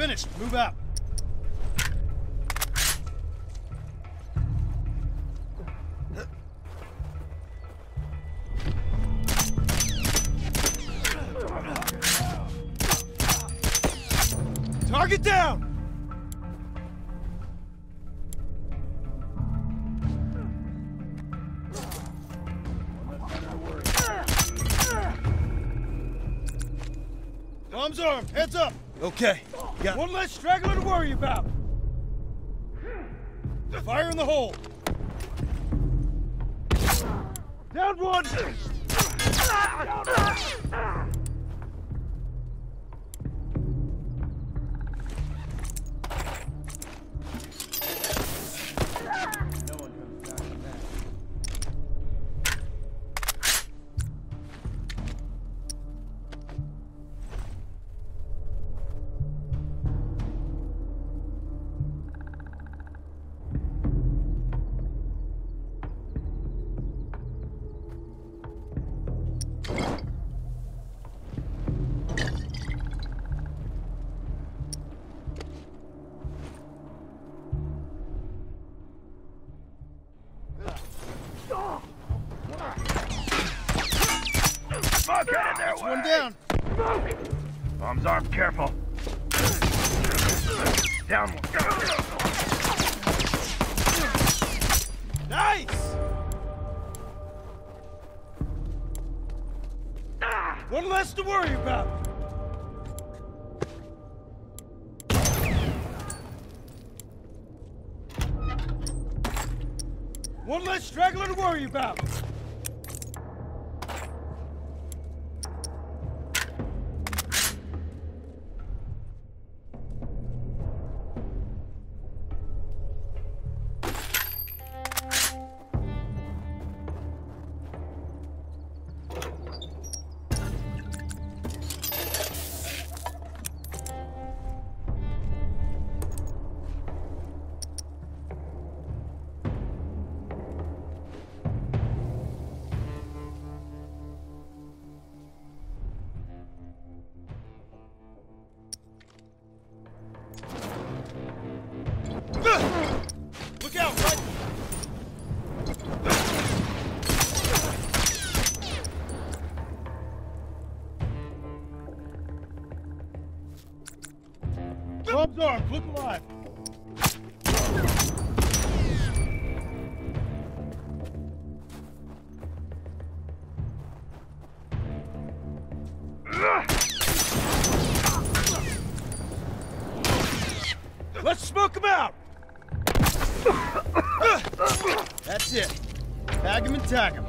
Finished. Move out. Target down! Tom's armed. Heads up. Okay. Got One less straggler to worry about. Fire in the hole. Down one. Fuck, get in there, One down. Arms armed, careful. Down one. Nice! Ah. One less to worry about. One less straggler to worry about. Tom's armed. Look alive. Let's smoke him out. That's it. Tag him and tag him.